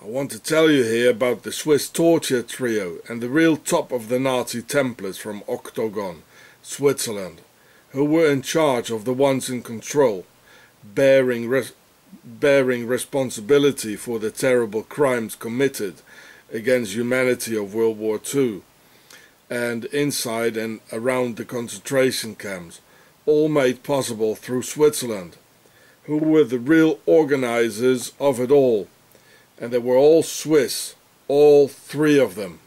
I want to tell you here about the Swiss torture trio and the real top of the Nazi Templars from Octagon, Switzerland, who were in charge of the ones in control, bearing, res bearing responsibility for the terrible crimes committed against humanity of World War II, and inside and around the concentration camps, all made possible through Switzerland, who were the real organizers of it all and they were all Swiss, all three of them.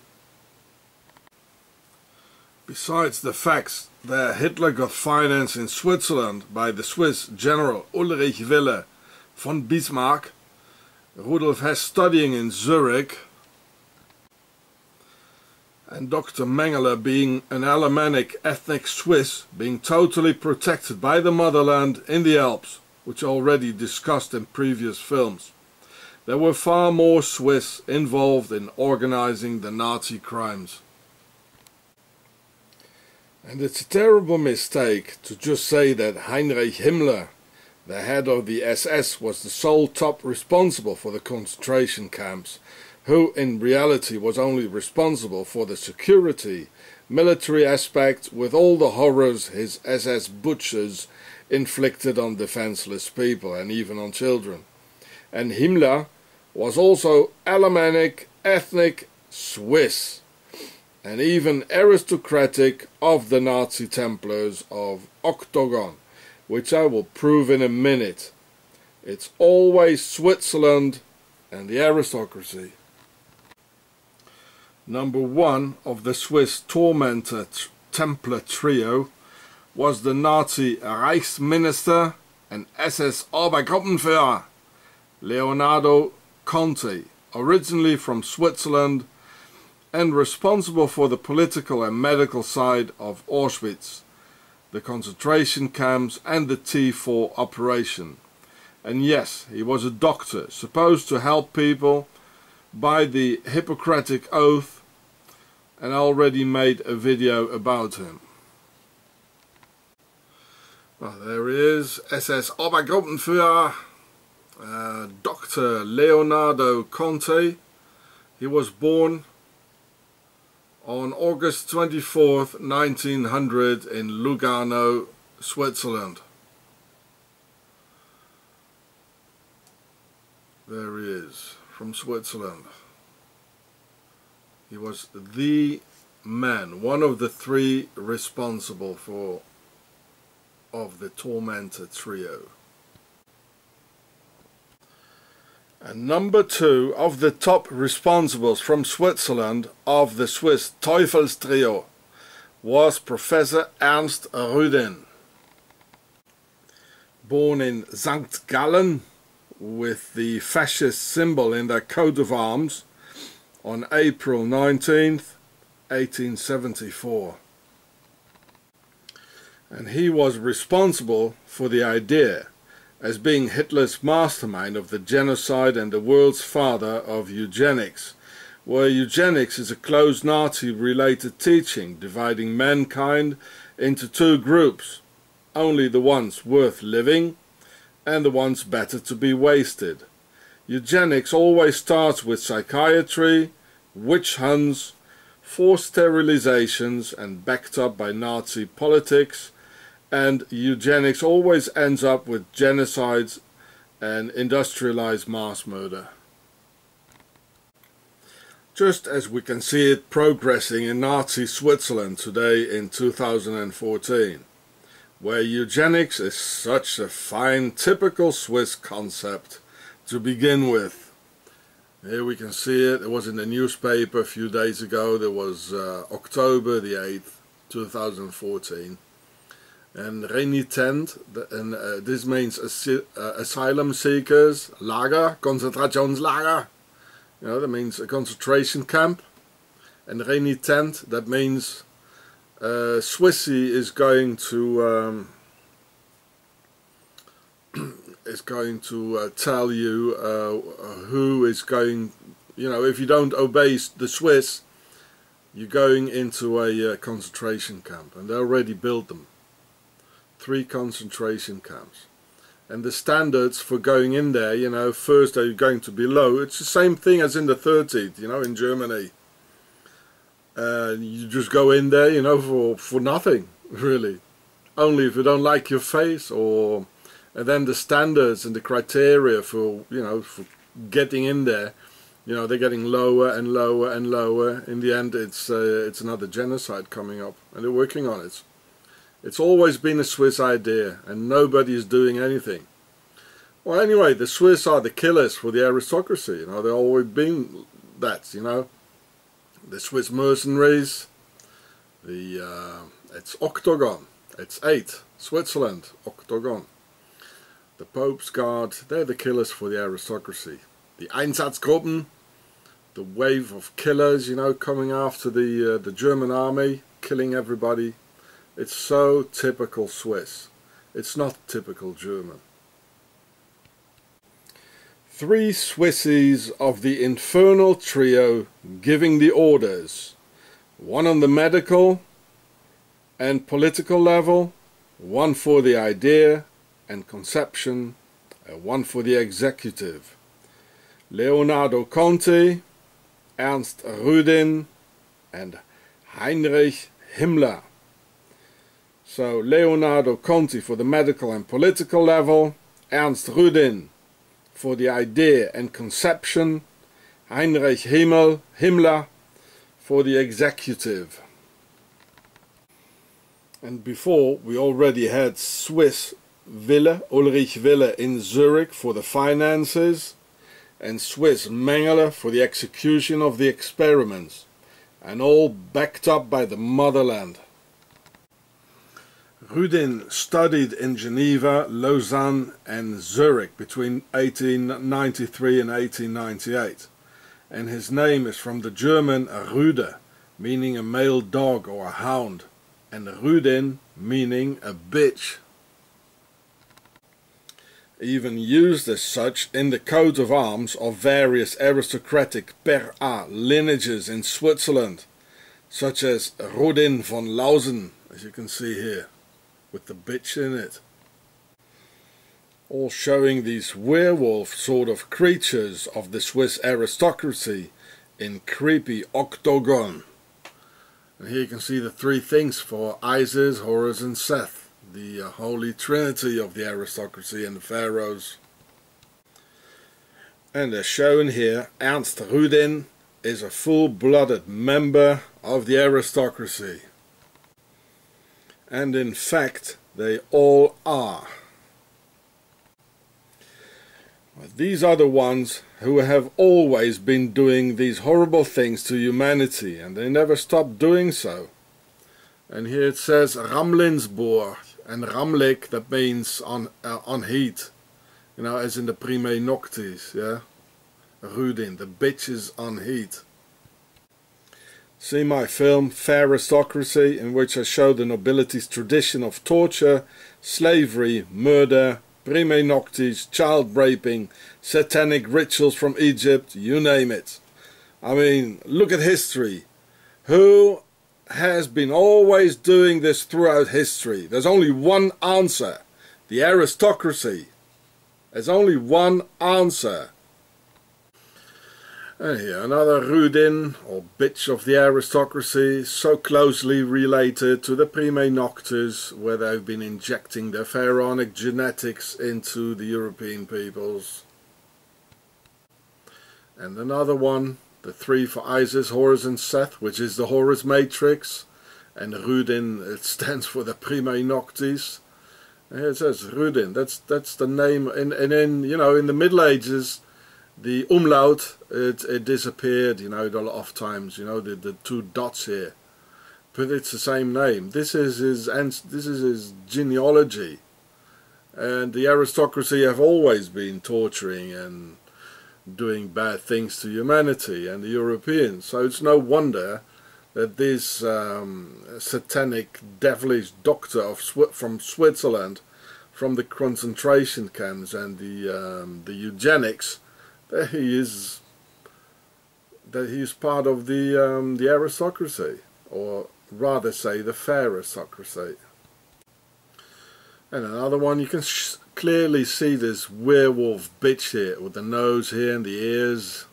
Besides the facts that Hitler got financed in Switzerland by the Swiss general Ulrich Wille von Bismarck, Rudolf Hess studying in Zurich, and Dr. Mengele being an Alemannic ethnic Swiss, being totally protected by the motherland in the Alps, which already discussed in previous films. There were far more Swiss involved in organizing the Nazi crimes. And it's a terrible mistake to just say that Heinrich Himmler, the head of the SS, was the sole top responsible for the concentration camps, who in reality was only responsible for the security, military aspect with all the horrors his SS butchers inflicted on defenseless people and even on children and Himmler was also Alemannic, ethnic, Swiss, and even aristocratic of the Nazi Templars of Octagon, which I will prove in a minute. It's always Switzerland and the aristocracy. Number one of the Swiss tormentor Templar trio was the Nazi Reichsminister and SS Obergruppenführer Leonardo Conti, originally from Switzerland and responsible for the political and medical side of Auschwitz, the concentration camps and the T4 operation. And yes, he was a doctor, supposed to help people by the Hippocratic Oath and I already made a video about him. Well, there he is, SS Obergruppenführer uh, Dr. Leonardo Conti. He was born on August 24th, 1900 in Lugano, Switzerland. There he is, from Switzerland. He was the man, one of the three responsible for of the Tormentor trio. And number two of the top responsibles from Switzerland of the Swiss Teufelstrio was Professor Ernst Rudin. Born in St. Gallen with the fascist symbol in their coat of arms on April 19th, 1874. And he was responsible for the idea as being Hitler's mastermind of the genocide and the world's father of eugenics, where eugenics is a close Nazi-related teaching dividing mankind into two groups, only the ones worth living and the ones better to be wasted. Eugenics always starts with psychiatry, witch hunts, forced sterilizations and backed up by Nazi politics and eugenics always ends up with genocides and industrialized mass murder. Just as we can see it progressing in Nazi Switzerland today in 2014, where eugenics is such a fine typical Swiss concept to begin with. Here we can see it, it was in the newspaper a few days ago, there was uh, October the 8th, 2014 and renitent, and uh, this means uh, asylum seekers, lager, concentrationslager, you know, that means a concentration camp, and renitent, that means uh, Swissy is going to um, is going to uh, tell you who is going, you know, if you don't obey the Swiss, you're going into a concentration camp, and they already built them three concentration camps. and the standards for going in there, you know, first they're going to be low. It's the same thing as in the 13th, you know, in Germany. Uh, you just go in there, you know, for, for nothing, really. Only if you don't like your face or... And then the standards and the criteria for, you know, for getting in there, you know, they're getting lower and lower and lower. In the end, it's, uh, it's another genocide coming up, and they're working on it. It's always been a Swiss idea and nobody is doing anything. Well, anyway, the Swiss are the killers for the aristocracy. You know, they've always been that. You know, the Swiss mercenaries. The uh, it's octagon. It's eight. Switzerland octagon. The Pope's Guard. They're the killers for the aristocracy. The Einsatzgruppen. The wave of killers. You know, coming after the uh, the German army, killing everybody. It's so typical Swiss. It's not typical German. Three Swissies of the infernal trio giving the orders. One on the medical and political level, one for the idea and conception, and one for the executive. Leonardo Conti, Ernst Rudin, and Heinrich Himmler. So Leonardo Conti for the medical and political level, Ernst Rudin for the idea and conception, Heinrich Himmel, Himmler for the executive. And before we already had Swiss Wille, Ulrich Wille in Zurich for the finances, and Swiss Mengele for the execution of the experiments, and all backed up by the motherland. Rudin studied in Geneva, Lausanne and Zurich between 1893 and 1898 and his name is from the German Rüde meaning a male dog or a hound and Rudin meaning a bitch. Even used as such in the coat of arms of various aristocratic per A lineages in Switzerland such as Rudin von Lausen as you can see here with the bitch in it. All showing these werewolf sort of creatures of the Swiss aristocracy in creepy octagon. And here you can see the three things for Isis, Horus and Seth, the uh, holy trinity of the aristocracy and the pharaohs. And as shown here, Ernst Rudin is a full-blooded member of the aristocracy and in fact they all are. These are the ones who have always been doing these horrible things to humanity and they never stop doing so. And here it says Ramlinsboer and Ramlik that means on uh, on heat, you know, as in the Prime Noctis, yeah. Rudin, the bitches on heat. See my film Fair Aristocracy in which I show the nobility's tradition of torture, slavery, murder, prime noctis, child raping, satanic rituals from Egypt, you name it. I mean, look at history. Who has been always doing this throughout history? There's only one answer. The aristocracy. There's only one answer. And here another Rudin, or bitch of the aristocracy, so closely related to the Prime Noctis, where they've been injecting their pharaonic genetics into the European peoples. And another one, the three for Isis, Horus and Seth, which is the Horus matrix. And Rudin, it stands for the Prime Noctis. And here it says Rudin, that's that's the name, and, and in, you know, in the Middle Ages, the umlaut it, it disappeared you know a lot of times you know the, the two dots here. But it's the same name. This is his this is his genealogy. And the aristocracy have always been torturing and doing bad things to humanity and the Europeans. So it's no wonder that this um, satanic devilish doctor of from Switzerland from the concentration camps and the um, the eugenics he is that he is part of the um, the aristocracy, or rather say the aristocracy. And another one you can clearly see this werewolf bitch here with the nose here and the ears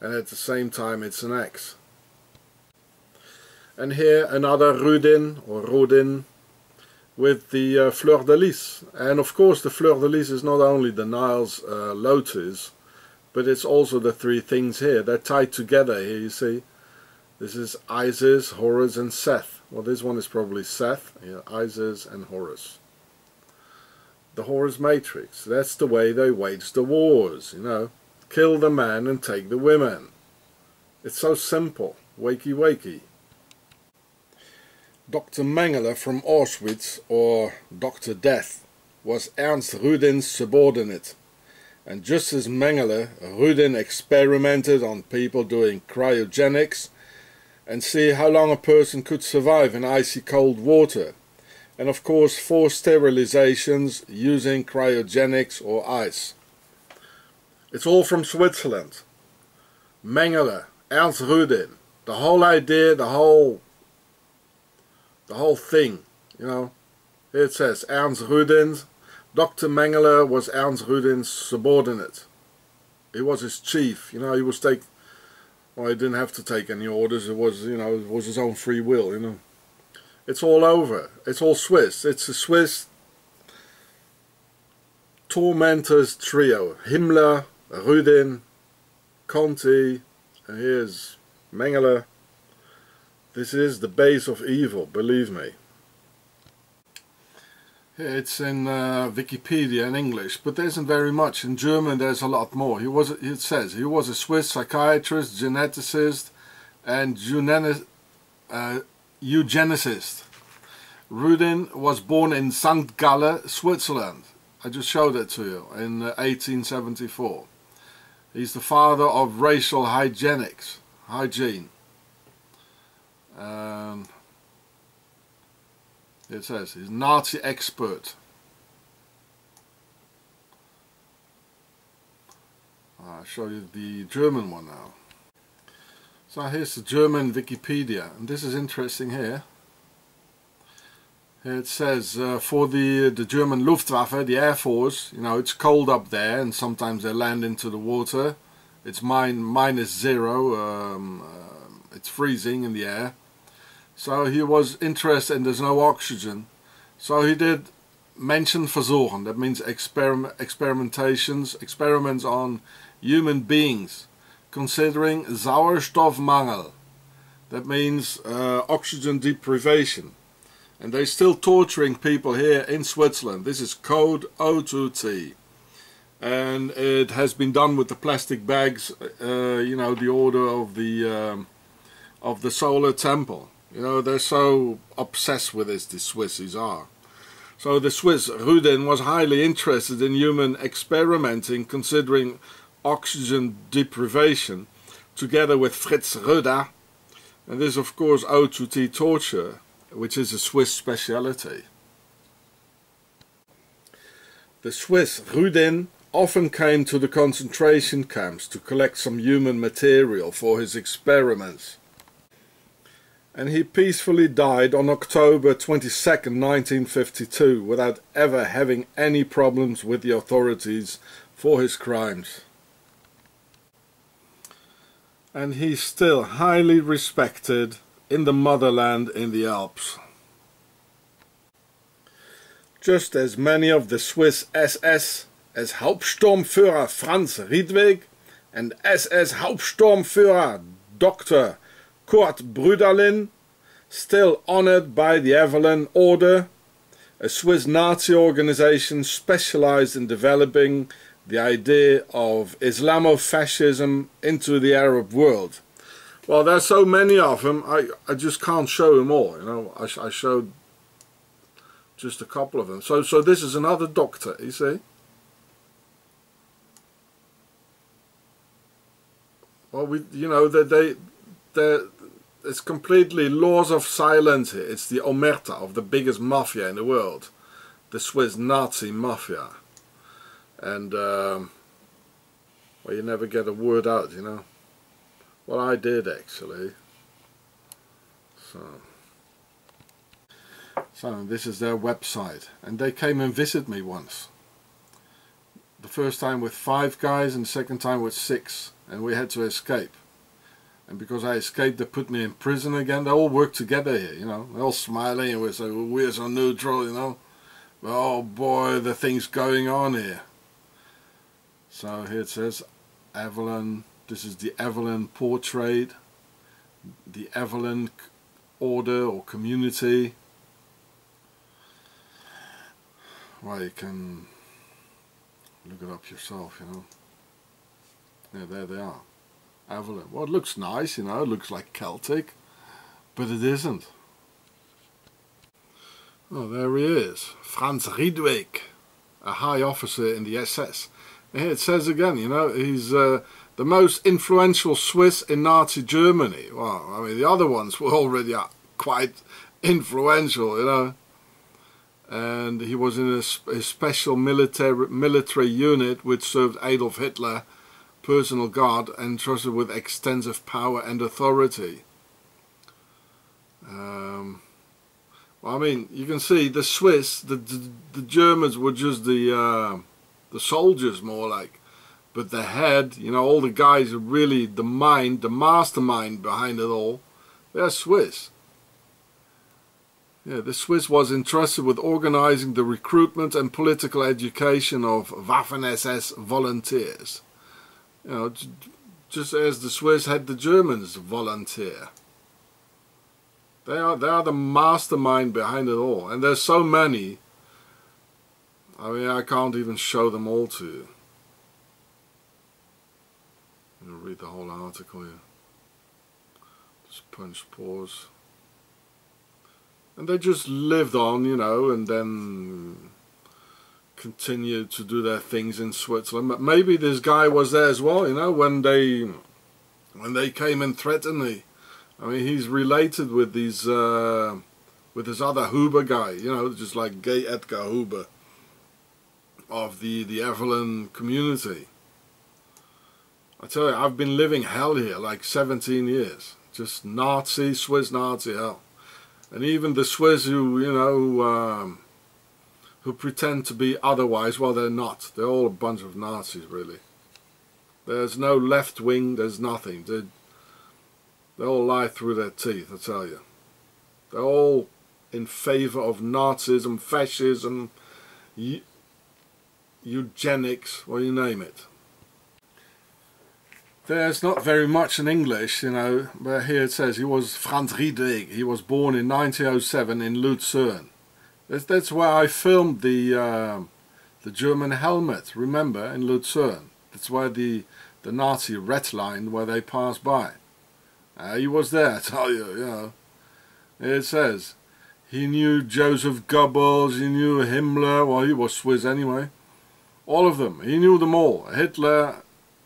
and at the same time it's an X. And here another Rudin or Rodin with the uh, fleur de lis. And of course the fleur de lis is not only the Nile's uh, lotus, but it's also the three things here. They're tied together here, you see. This is Isis, Horus and Seth. Well this one is probably Seth, yeah, Isis and Horus. The Horus Matrix, that's the way they wage the wars, you know. Kill the man and take the women. It's so simple. Wakey wakey. Dr. Mengele from Auschwitz, or Dr. Death, was Ernst Rudin's subordinate. And just as Mengele, Rudin experimented on people doing cryogenics and see how long a person could survive in icy cold water. And of course forced sterilizations using cryogenics or ice. It's all from Switzerland. Mengele, Ernst Rudin, the whole idea, the whole the whole thing, you know. It says Ernst Rudin. Dr. Mengele was Ernst Rudin's subordinate. He was his chief, you know, he was take well he didn't have to take any orders, it was you know, it was his own free will, you know. It's all over. It's all Swiss. It's a Swiss tormentors trio. Himmler, Rudin, Conti, and here's Mengele. This is the base of evil, believe me. It's in uh, Wikipedia in English, but there isn't very much. In German there's a lot more. He was, it says, he was a Swiss psychiatrist, geneticist, and uh, eugenicist. Rudin was born in St. Gallen, Switzerland. I just showed it to you, in uh, 1874. He's the father of racial hygienics, hygiene. Um, it says he's Nazi expert. I'll show you the German one now. So here's the German Wikipedia, and this is interesting here. It says uh, for the the German Luftwaffe, the Air Force, you know, it's cold up there, and sometimes they land into the water. It's minus zero. Um, uh, it's freezing in the air. So he was interested, and there's no oxygen. So he did mention Menschenversuchen, that means experiment, experimentations, experiments on human beings, considering Sauerstoffmangel. That means uh, oxygen deprivation. And they're still torturing people here in Switzerland. This is code O2T. And it has been done with the plastic bags, uh, you know, the order of the, um, of the solar temple. You know, they're so obsessed with this, the Swissies are. So the Swiss Rudin was highly interested in human experimenting considering oxygen deprivation together with Fritz Roeder. And this of course O2T torture, which is a Swiss speciality. The Swiss Rudin often came to the concentration camps to collect some human material for his experiments and he peacefully died on October 22, 1952, without ever having any problems with the authorities for his crimes. And he's still highly respected in the motherland in the Alps. Just as many of the Swiss SS as Hauptsturmführer Franz Riedweg and SS Hauptsturmführer Dr. Kurt Brüderlin, still honored by the Avalon Order, a Swiss Nazi organization specialized in developing the idea of Islamofascism into the Arab world. Well, there's so many of them, I, I just can't show them all, you know, I, I showed just a couple of them. So, so this is another doctor, you see. Well, we, you know, that they, they, it's completely laws of silence here. It's the omerta of the biggest mafia in the world, the Swiss Nazi mafia. And, um, well, you never get a word out, you know. Well, I did actually. So, So this is their website and they came and visited me once. The first time with five guys and the second time with six and we had to escape. And because I escaped they put me in prison again. They all work together here, you know. They're all smiling and we're so, we're so neutral, you know. But oh boy, the things going on here. So here it says Avalon, this is the Avalon portrait, the Avalon order or community. Well, you can look it up yourself, you know. Yeah, there they are. Avalon. Well, it looks nice, you know, it looks like Celtic, but it isn't. Oh, there he is. Franz Riedweg, a high officer in the SS. Here it says again, you know, he's uh, the most influential Swiss in Nazi Germany. Well, I mean, the other ones were already quite influential, you know and he was in a, a, special military military unit which served Adolf Hitler, personal guard, and trusted with extensive power and authority. Um, well, I mean, you can see the Swiss, the the, the Germans were just the uh, the soldiers more like, but the head, you know, all the guys are really the mind, the mastermind behind it all. They're Swiss. Yeah, the Swiss was entrusted with organizing the recruitment and political education of Waffen-SS volunteers. You know, just as the Swiss had the Germans volunteer. They are, they are the mastermind behind it all. And there's so many. I mean, I can't even show them all to you. Read the whole article here. Just punch pause and they just lived on, you know, and then continued to do their things in Switzerland. But maybe this guy was there as well, you know, when they when they came and threatened me. I mean, he's related with these uh, with this other Huber guy, you know, just like Gay Edgar Hoover of the the Avalon community. I tell you, I've been living hell here like 17 years, just Nazi, Swiss Nazi hell and even the Swiss who you know um, who pretend to be otherwise. Well they're not. They're all a bunch of Nazis really. There's no left wing there's nothing. They, they all lie through their teeth I tell you. They're all in favor of Nazism fascism eugenics or you name it. There's not very much in English, you know, but here it says he was Franz Riedweg. He was born in 1907 in Lucerne. That's, that's where I filmed the uh, the German helmet, remember, in Lucerne. That's where the, the Nazi red line where they passed by. Uh, he was there, I tell you, you know. It says, he knew Joseph Goebbels, he knew Himmler, well he was Swiss anyway. All of them, he knew them all. Hitler,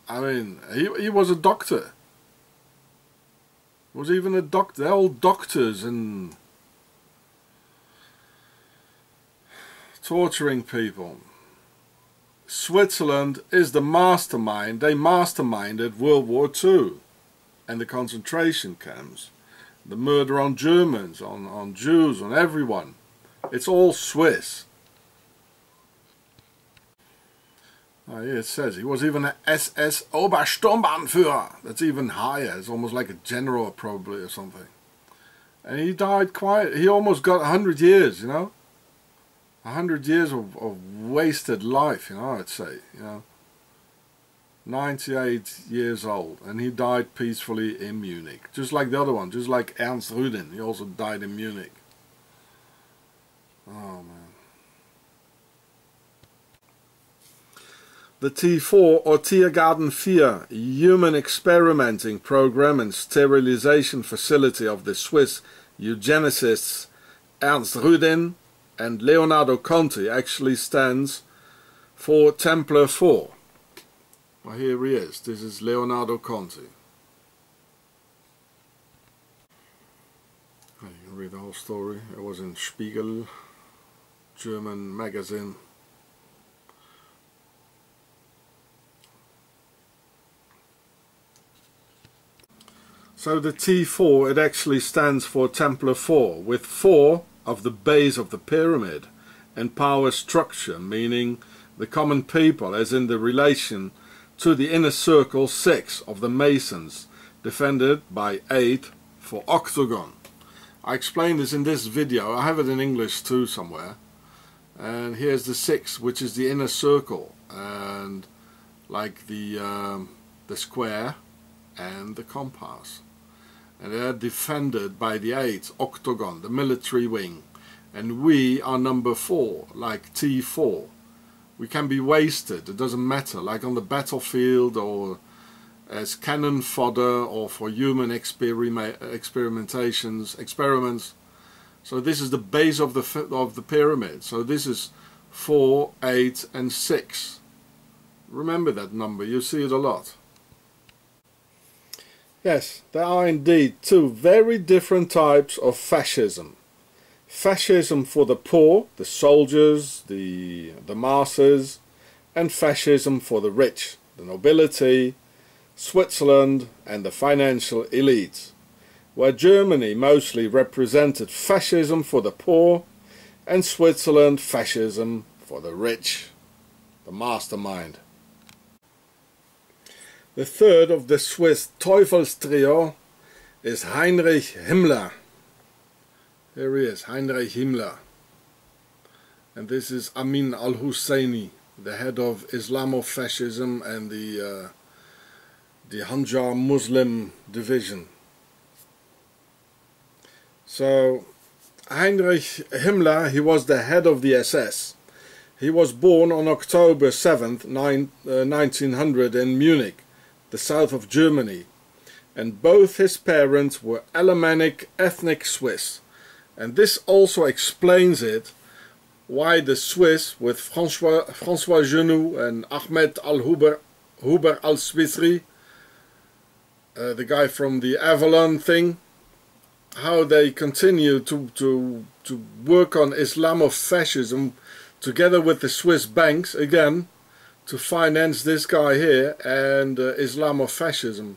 I mean, he, he was a doctor. Was even a doctor. They're all doctors and torturing people. Switzerland is the mastermind. They masterminded World War II and the concentration camps. The murder on Germans, on, on Jews, on everyone. It's all Swiss. Oh, yeah, it says he was even an SS Obersturmbannführer. That's even higher. It's almost like a general probably or something. And he died quiet. He almost got 100 years, you know. 100 years of, of wasted life, you know, I'd say, you know. 98 years old. And he died peacefully in Munich. Just like the other one. Just like Ernst Rudin. He also died in Munich. Oh, man. The T4 or Tiergarten 4 human experimenting program and sterilization facility of the Swiss eugenicists Ernst Rudin and Leonardo Conti actually stands for Templar 4. Well, here he is. This is Leonardo Conti. You can read the whole story. It was in Spiegel, German magazine. So the T4, it actually stands for Templar 4, with 4 of the base of the pyramid and power structure, meaning the common people as in the relation to the inner circle 6 of the Masons, defended by 8 for octagon. I explained this in this video, I have it in English too somewhere. And here's the 6, which is the inner circle, and like the, um, the square and the compass. And they're defended by the 8, octagon, the military wing. And we are number 4, like T4 we can be wasted. It doesn't matter, like on the battlefield or as cannon fodder or for human experimentations, experiments. So this is the base of the of the pyramid. So this is four, eight, and six. Remember that number. You see it a lot. Yes, there are indeed two very different types of fascism fascism for the poor, the soldiers, the, the masses, and fascism for the rich, the nobility, Switzerland, and the financial elites, where Germany mostly represented fascism for the poor, and Switzerland fascism for the rich, the mastermind. The third of the Swiss Teufelstrio is Heinrich Himmler. There he is, Heinrich Himmler. And this is Amin al-Husseini, the head of Islamofascism and the uh, the Handjar Muslim division. So Heinrich Himmler, he was the head of the SS. He was born on October 7th, 9, uh, 1900 in Munich, the south of Germany. And both his parents were Alemannic ethnic Swiss. And this also explains it why the Swiss with François, François Genoud and Ahmed al-Huber Huber al-Swissri, uh, the guy from the Avalon thing, how they continue to, to, to work on Islamofascism together with the Swiss banks, again, to finance this guy here and uh, Islamofascism.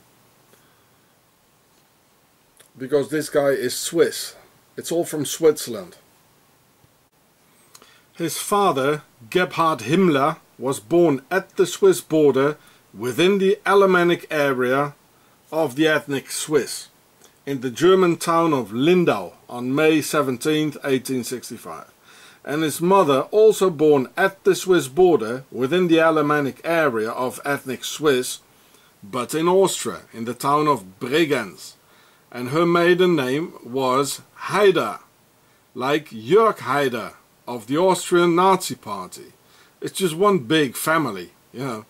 Because this guy is Swiss. It's all from Switzerland. His father, Gebhard Himmler, was born at the Swiss border within the Alemannic area of the ethnic Swiss in the German town of Lindau on May 17, 1865. And his mother, also born at the Swiss border within the Alemannic area of ethnic Swiss, but in Austria, in the town of Bregenz. And her maiden name was Haider, like Jörg Haider of the Austrian Nazi Party. It's just one big family, you know.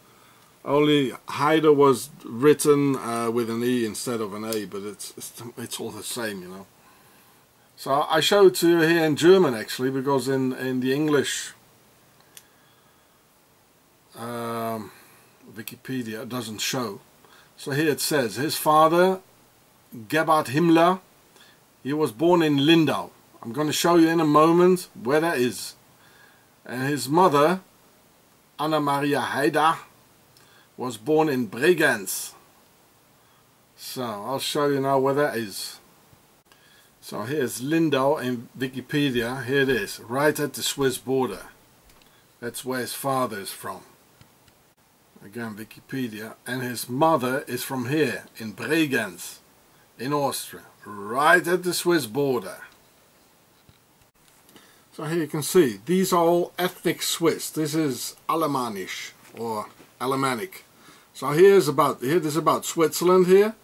Only Haider was written uh, with an E instead of an A, but it's, it's, it's all the same, you know. So I show it to you here in German actually, because in, in the English um, Wikipedia doesn't show. So here it says, his father, Gebhard Himmler, he was born in Lindau. I'm going to show you in a moment where that is. And his mother, Anna Maria Haider, was born in Bregenz. So I'll show you now where that is. So here's Lindau in Wikipedia. Here it is, right at the Swiss border. That's where his father is from. Again, Wikipedia. And his mother is from here, in Bregenz, in Austria right at the Swiss border. So here you can see, these are all ethnic Swiss. This is Alemannish or Alemannic. So here's about here this is about Switzerland here,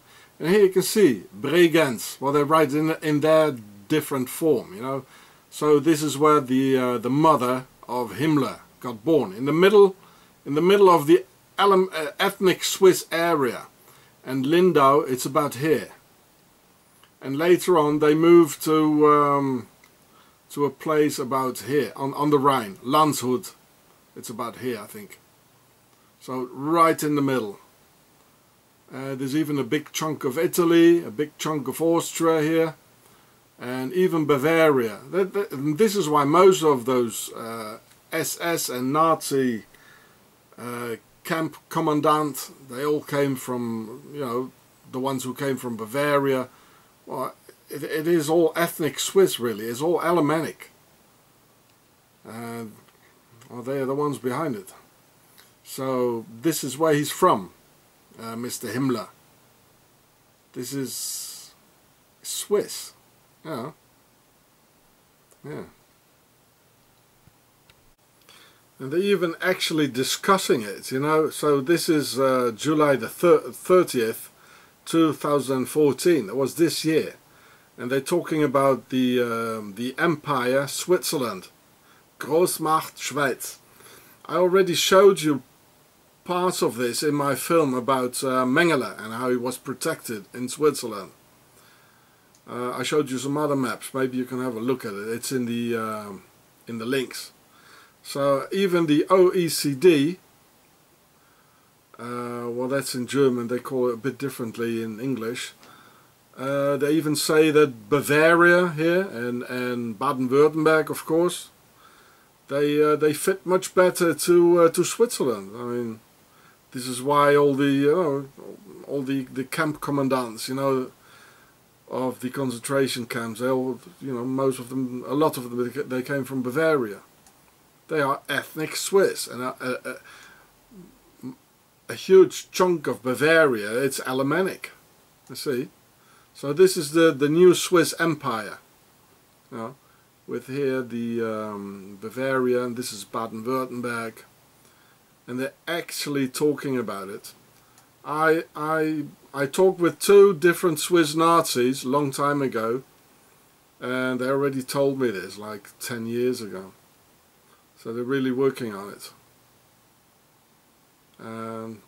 and here you can see Bregenz. Well, they write in in their different form, you know. So this is where the uh, the mother of Himmler got born in the middle, in the middle of the uh, ethnic Swiss area, and Lindau. It's about here and later on they moved to um, to a place about here on, on the Rhine, Landshut. It's about here I think. So right in the middle. Uh, there's even a big chunk of Italy, a big chunk of Austria here, and even Bavaria. This is why most of those uh, SS and Nazi uh, camp commandant, they all came from, you know, the ones who came from Bavaria, well, it, it is all ethnic Swiss really, it's all Alemannic. And well, they are the ones behind it. So this is where he's from, uh, Mr. Himmler. This is Swiss, yeah, yeah. And they're even actually discussing it, you know. So this is uh, July the 30th, 2014. It was this year. And they're talking about the, um, the empire Switzerland. Großmacht Schweiz. I already showed you parts of this in my film about uh, Mengele and how he was protected in Switzerland. Uh, I showed you some other maps. Maybe you can have a look at it. It's in the uh, in the links. So even the OECD, uh, well that's in German, they call it a bit differently in English. Uh, they even say that Bavaria here and, and Baden-Württemberg of course, they uh, they fit much better to uh, to Switzerland. I mean, this is why all the you know, all the the camp commandants, you know, of the concentration camps, they all you know most of them, a lot of them, they came from Bavaria. They are ethnic Swiss, and a, a, a huge chunk of Bavaria, it's Alemannic. You see, so this is the the new Swiss Empire. You know, with here the um, Bavaria, and this is Baden-Württemberg and they're actually talking about it. I I I talked with two different Swiss Nazis long time ago and they already told me this like 10 years ago. So they're really working on it. Um,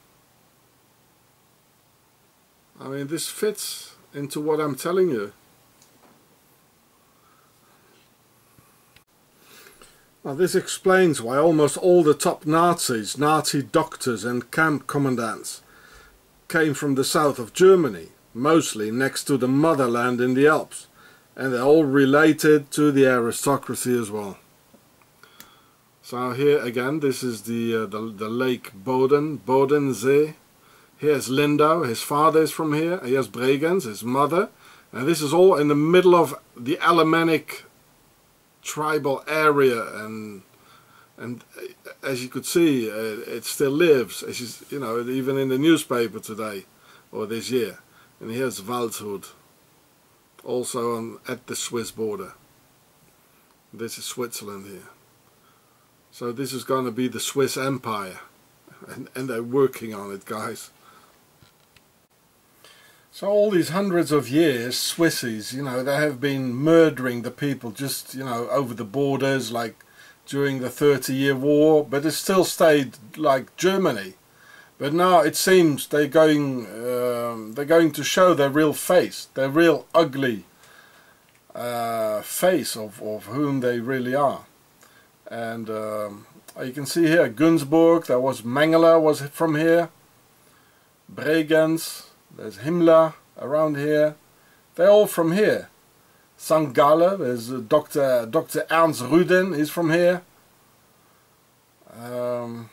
I mean this fits into what I'm telling you. Now this explains why almost all the top Nazis, Nazi doctors and camp commandants came from the south of Germany, mostly next to the motherland in the Alps, and they're all related to the aristocracy as well. So here again, this is the, uh, the, the lake Boden, Bodensee. Here's Lindau, his father is from here. Here's Bregenz, his mother. And this is all in the middle of the Alemannic tribal area and and as you could see uh, it still lives. As you, you know even in the newspaper today or this year. And here's Waldshut also on at the Swiss border. This is Switzerland here. So this is going to be the Swiss Empire. And, and they're working on it guys so all these hundreds of years, Swissies, you know, they have been murdering the people just, you know, over the borders, like during the Thirty Year War, but it still stayed like Germany. But now it seems they're going, um, they're going to show their real face, their real ugly uh, face of, of whom they really are. And um, you can see here, Günzburg, there was Mengele was from here, Bregenz, there's Himmler around here. They're all from here. Gallen, there's Dr. Dr. Ernst Rüdin, he's from here. Um,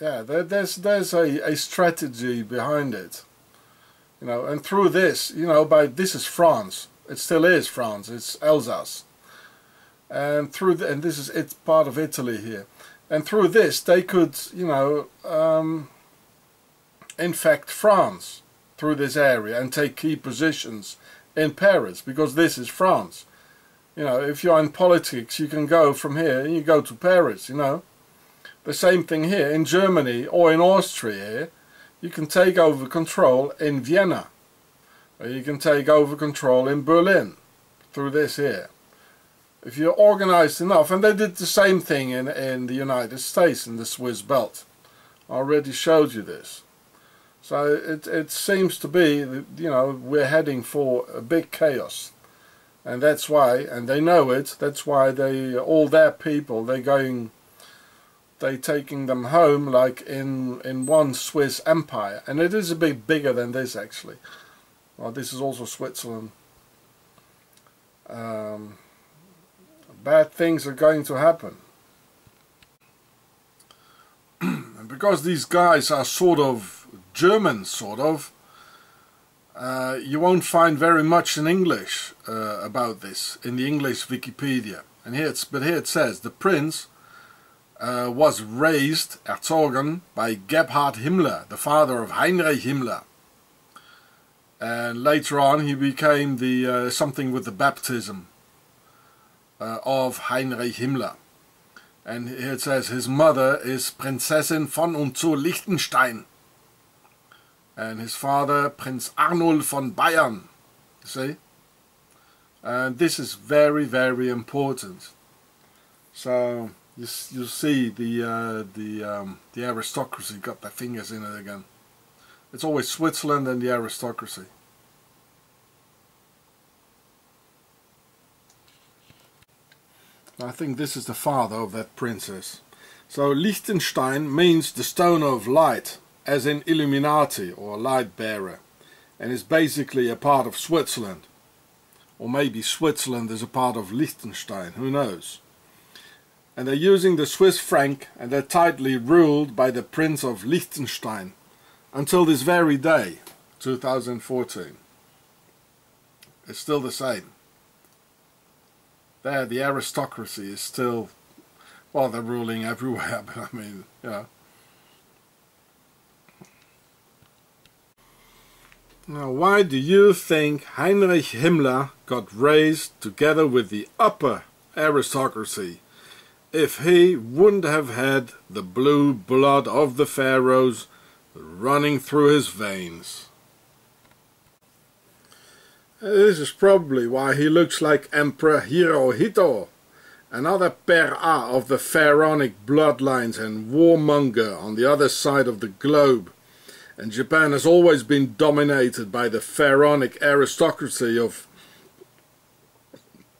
yeah, there, there's there's a, a strategy behind it. You know, and through this, you know, by this is France. It still is France. It's Alsace. And through the, and this is it's part of Italy here. And through this, they could, you know, um, infect France through this area and take key positions in Paris because this is France. You know, if you're in politics, you can go from here and you go to Paris, you know. The same thing here in Germany or in Austria You can take over control in Vienna. Or you can take over control in Berlin through this here. If you're organized enough, and they did the same thing in, in the United States in the Swiss belt. I already showed you this. So it, it seems to be, you know, we're heading for a big chaos. And that's why, and they know it, that's why they, all their people, they're going, they taking them home like in, in one Swiss empire. And it is a bit bigger than this actually. Well, this is also Switzerland. Um, bad things are going to happen. and because these guys are sort of German, sort of. Uh, you won't find very much in English uh, about this in the English Wikipedia. And here it's, but here it says the prince uh, was raised, erzogen, by Gebhard Himmler, the father of Heinrich Himmler. And later on he became the uh, something with the baptism uh, of Heinrich Himmler. And here it says his mother is Prinzessin von und zu Liechtenstein. And his father, Prince Arnold von Bayern. See? And this is very, very important. So you you see the uh, the um, the aristocracy got their fingers in it again. It's always Switzerland and the aristocracy. I think this is the father of that princess. So Liechtenstein means the stone of light, as in Illuminati or light bearer, and is basically a part of Switzerland. Or maybe Switzerland is a part of Liechtenstein, who knows. And they're using the Swiss franc and they're tightly ruled by the Prince of Liechtenstein until this very day, 2014. It's still the same there the aristocracy is still, well, they're ruling everywhere, but I mean, you Now, why do you think Heinrich Himmler got raised together with the upper aristocracy if he wouldn't have had the blue blood of the pharaohs running through his veins? This is probably why he looks like Emperor Hirohito, another Pera of the pharaonic bloodlines and warmonger on the other side of the globe. And Japan has always been dominated by the pharaonic aristocracy of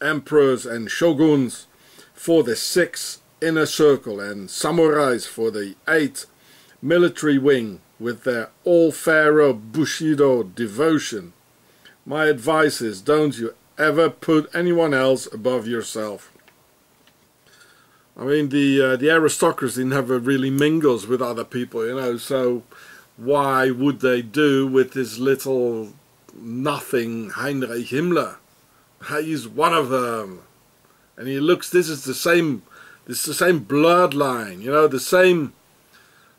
emperors and shoguns for the six inner circle and samurais for the eight military wing with their all-pharaoh Bushido devotion my advice is don't you ever put anyone else above yourself. I mean, the uh, the aristocracy never really mingles with other people, you know, so why would they do with this little nothing Heinrich Himmler? He's one of them. And he looks, this is the same, this is the same bloodline, you know, the same,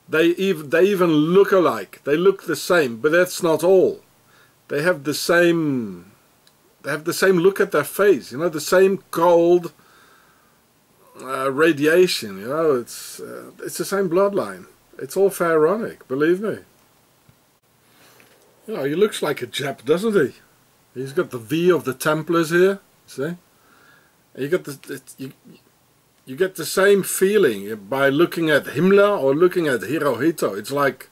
they even, they even look alike. They look the same, but that's not all they have the same they have the same look at their face you know the same cold uh, radiation you know it's uh, it's the same bloodline it's all pharaonic believe me you know he looks like a Jap doesn't he he's got the V of the Templars here see you got the you, you get the same feeling by looking at Himmler or looking at Hirohito it's like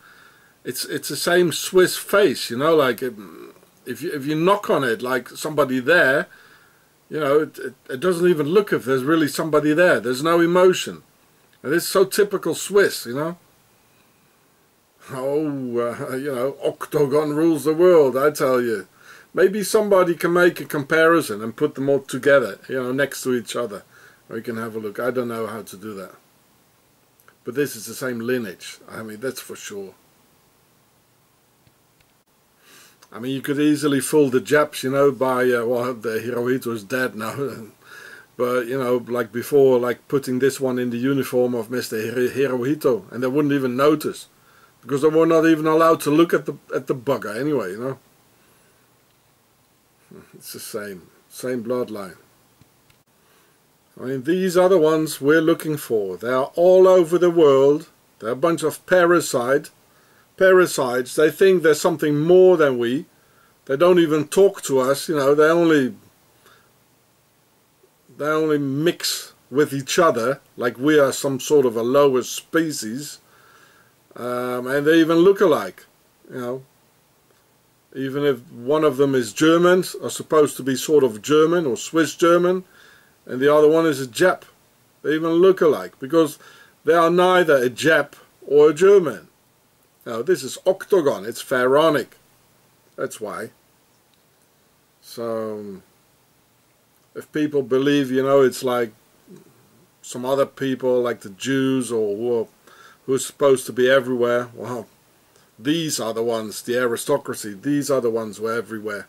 it's it's the same Swiss face, you know, like um, if you if you knock on it like somebody there, you know, it, it, it doesn't even look if there's really somebody there. There's no emotion. And it's so typical Swiss, you know. Oh, uh, you know, octagon rules the world, I tell you. Maybe somebody can make a comparison and put them all together, you know, next to each other. We can have a look. I don't know how to do that. But this is the same lineage. I mean, that's for sure. I mean, you could easily fool the Japs, you know, by, uh, well, the Hirohito is dead now. but, you know, like before, like putting this one in the uniform of Mr. Hirohito, and they wouldn't even notice. Because they were not even allowed to look at the at the bugger anyway, you know. It's the same, same bloodline. I mean, these are the ones we're looking for. They are all over the world. They're a bunch of parasite parasites, they think they're something more than we. They don't even talk to us, you know, they only they only mix with each other like we are some sort of a lower species. Um, and they even look alike, you know. Even if one of them is German, or supposed to be sort of German or Swiss German, and the other one is a Jap. They even look alike because they are neither a Jap or a German. Now this is octagon, it's pharaonic. That's why. So if people believe, you know, it's like some other people like the Jews or who are, who are supposed to be everywhere, well, These are the ones, the aristocracy, these are the ones who are everywhere.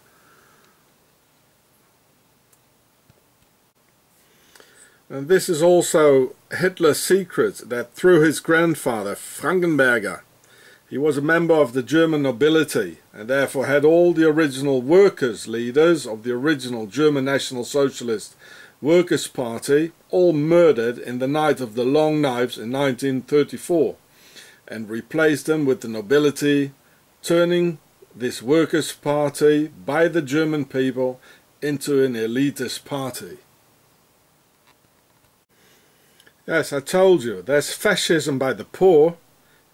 And this is also Hitler's secret that through his grandfather, Frankenberger, he was a member of the German nobility and therefore had all the original workers' leaders of the original German National Socialist Workers' Party all murdered in the Night of the Long Knives in 1934 and replaced them with the nobility, turning this Workers' Party by the German people into an elitist party. Yes, I told you, there's fascism by the poor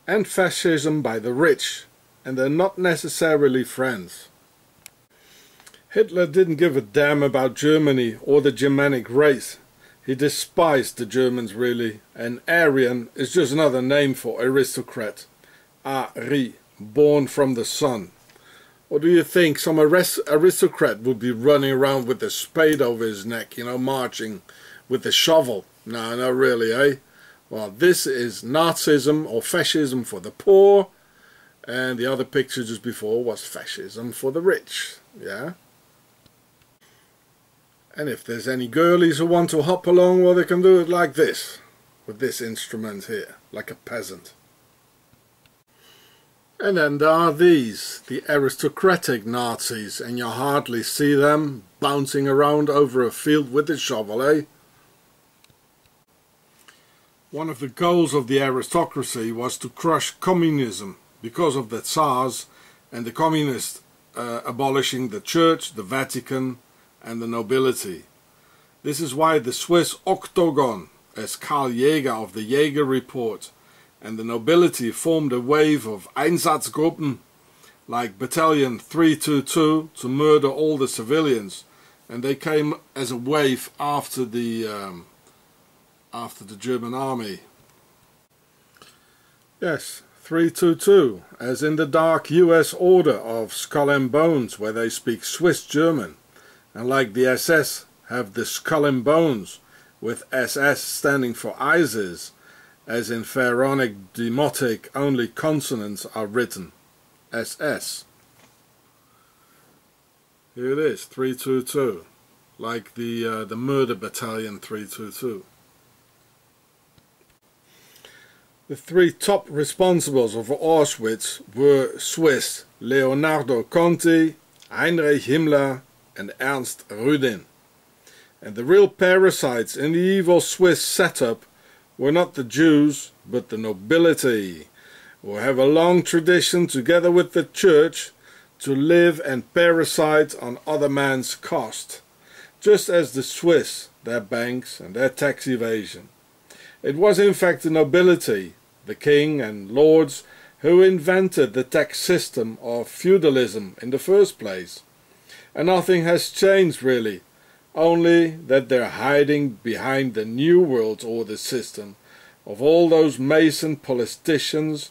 and fascism by the rich, and they're not necessarily friends. Hitler didn't give a damn about Germany or the Germanic race. He despised the Germans really, and Aryan is just another name for aristocrat. Ari, born from the sun. Or do you think some aristocrat would be running around with a spade over his neck, you know, marching with a shovel? No, not really, eh? Well, this is Nazism or fascism for the poor, and the other picture just before was fascism for the rich, yeah? And if there's any girlies who want to hop along, well, they can do it like this, with this instrument here, like a peasant. And then there are these, the aristocratic Nazis, and you hardly see them bouncing around over a field with a shovel, eh? One of the goals of the aristocracy was to crush communism because of the Tsars and the communists uh, abolishing the church, the Vatican and the nobility. This is why the Swiss Octagon, as Karl Jaeger of the Jaeger Report, and the nobility formed a wave of Einsatzgruppen like Battalion 322 to murder all the civilians and they came as a wave after the um, after the German army. Yes, 322, as in the dark US order of Skull and Bones, where they speak Swiss German, and like the SS have the Skull and Bones, with SS standing for ISIS, as in Pharaonic Demotic only consonants are written, SS. Here it is, 322, like the, uh, the Murder Battalion 322. The three top responsibles of Auschwitz were Swiss Leonardo Conti, Heinrich Himmler and Ernst Rüdin. And the real parasites in the evil Swiss setup were not the Jews, but the nobility, who have a long tradition together with the church to live and parasite on other man's cost, just as the Swiss, their banks and their tax evasion. It was in fact the nobility the king and lords who invented the tax system of feudalism in the first place. And nothing has changed really, only that they're hiding behind the New World Order system of all those Mason politicians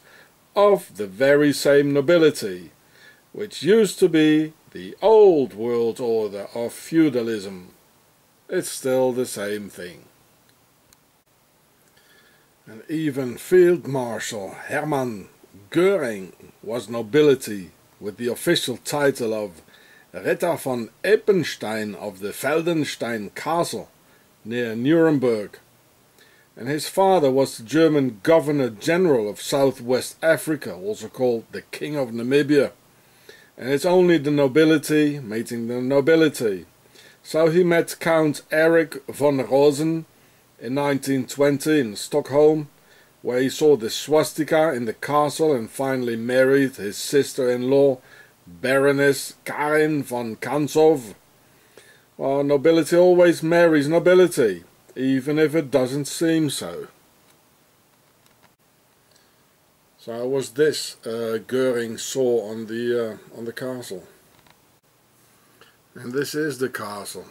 of the very same nobility, which used to be the old world order of feudalism. It's still the same thing and even Field Marshal Hermann Göring was nobility with the official title of Ritter von Epenstein of the Veldenstein Castle near Nuremberg. And his father was the German Governor General of Southwest Africa, also called the King of Namibia. And it's only the nobility meeting the nobility. So he met Count Erich von Rosen in 1920 in Stockholm, where he saw the swastika in the castle and finally married his sister-in-law, Baroness Karin von Kantzow. Well, nobility always marries nobility, even if it doesn't seem so. So was this uh, Goering saw on the uh, on the castle, and this is the castle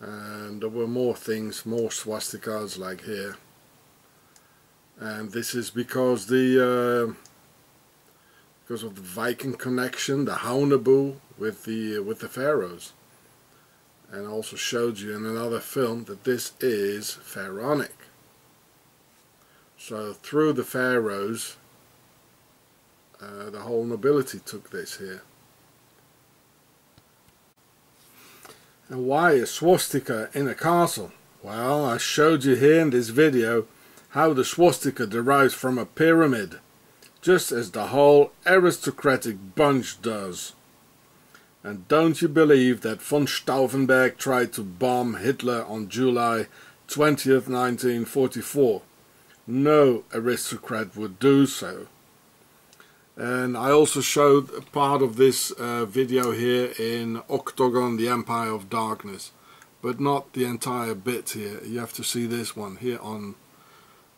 and there were more things, more swastikas like here and this is because the uh, because of the Viking connection, the Haunebu with the uh, with the pharaohs and also showed you in another film that this is pharaonic so through the pharaohs Uh, the whole nobility took this here. And why a swastika in a castle? Well, I showed you here in this video how the swastika derives from a pyramid, just as the whole aristocratic bunch does. And don't you believe that von Stauffenberg tried to bomb Hitler on July 20th, 1944? No aristocrat would do so. And I also showed part of this uh, video here in Octagon, the Empire of Darkness. But not the entire bit here. You have to see this one here on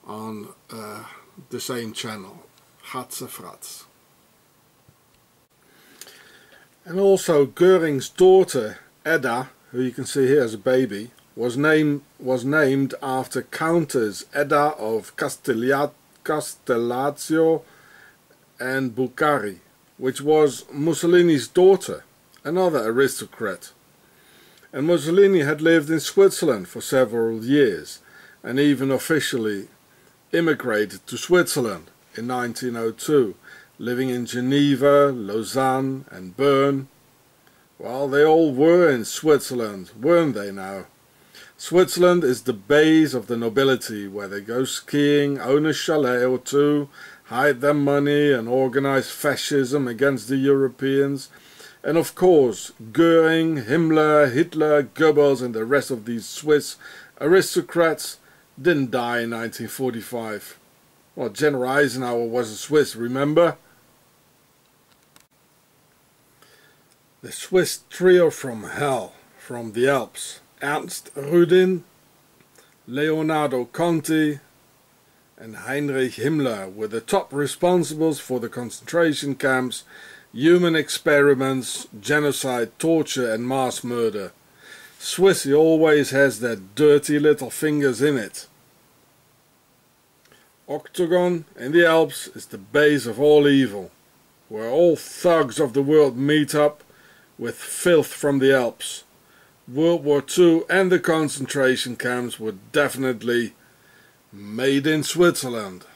on uh, the same channel. Chatzefratz. And also Goering's daughter, Edda, who you can see here as a baby, was named was named after Countess Edda of Castellazzo and Buccari, which was Mussolini's daughter, another aristocrat. And Mussolini had lived in Switzerland for several years and even officially immigrated to Switzerland in 1902, living in Geneva, Lausanne and Bern. Well, they all were in Switzerland, weren't they now? Switzerland is the base of the nobility, where they go skiing, own a chalet or two, hide their money and organize fascism against the Europeans. And of course, Goering, Himmler, Hitler, Goebbels and the rest of these Swiss aristocrats didn't die in 1945. Well, General Eisenhower was a Swiss, remember? The Swiss trio from hell, from the Alps. Ernst Rüdin, Leonardo Conti and Heinrich Himmler were the top responsibles for the concentration camps, human experiments, genocide, torture and mass murder. Swissy always has their dirty little fingers in it. Octagon in the Alps is the base of all evil, where all thugs of the world meet up with filth from the Alps. World War II and the concentration camps were definitely made in Switzerland.